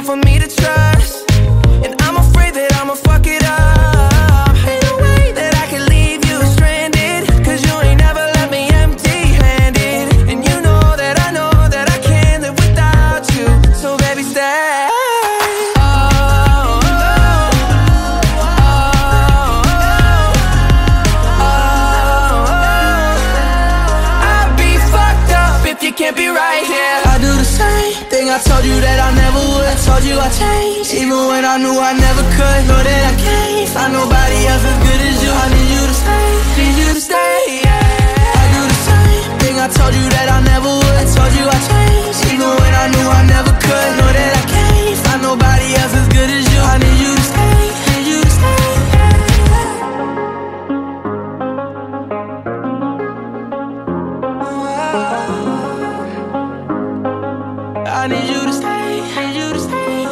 Difficult for me to trust. And I'm afraid that I'ma fuck it up. Ain't no way that I can leave you stranded. Cause you ain't never left me empty handed. And you know that I know that I can't live without you. So baby, stay. I'd be fucked up if you can't be right here. I do the same thing I told you that I never would. Told you I changed, even when I knew I never could. Need you to stay, need you to stay.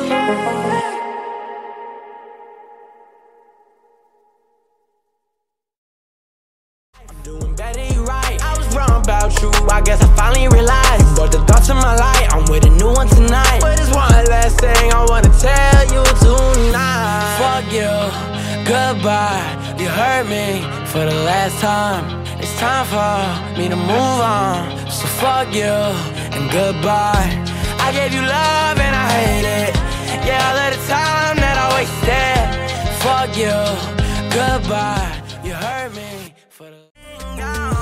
I'm doing better, you right. I was wrong about you. I guess I finally realized. But the thoughts in my life, I'm with a new one tonight. But there's one last thing I wanna tell you tonight. Fuck you, goodbye. You hurt me for the last time. It's time for me to move on. So fuck you and goodbye. I gave you love and I hate it. Yeah, all of the time that I wasted. Fuck you, goodbye. You hurt me for the...